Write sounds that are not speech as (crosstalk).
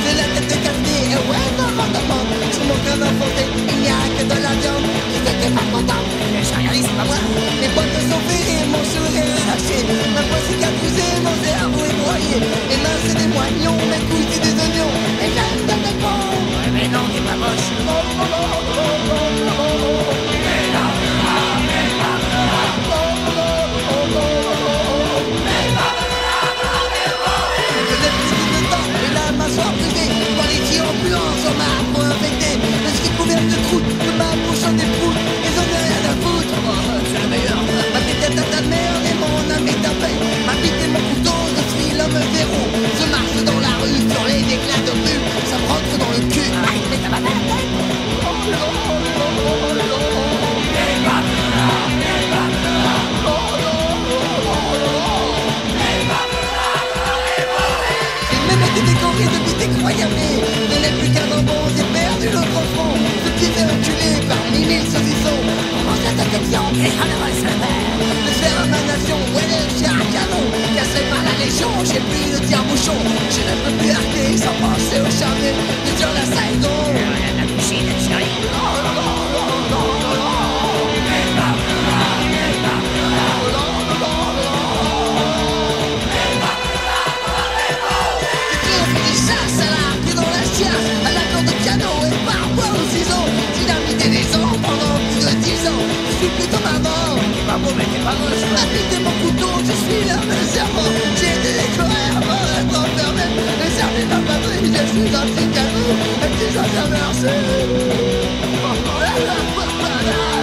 De la tête de café, et ouais, normalement Sur mon cœur enfoncé, il n'y a Ma et mon couteau, je suis l'homme Je marche dans la rue sur les éclats de rue. Ça me rentre dans le cul. Arrête, mais même été décoré de bite incroyable Je n'ai plus qu'un bonbon, j'ai perdu l'autre front Ce petit par t'affection Et ça devrait se faire Le faire à ma nation, la j'ai pris le ne peux plus arrêter sans penser au De sur la coucher, la J'ai à la chiasse À l'accord de piano et au ciseau. Pendant Je suis plutôt maman. T'es mais t'es mon couteau, je suis l'homme cerveau Oh, (laughs)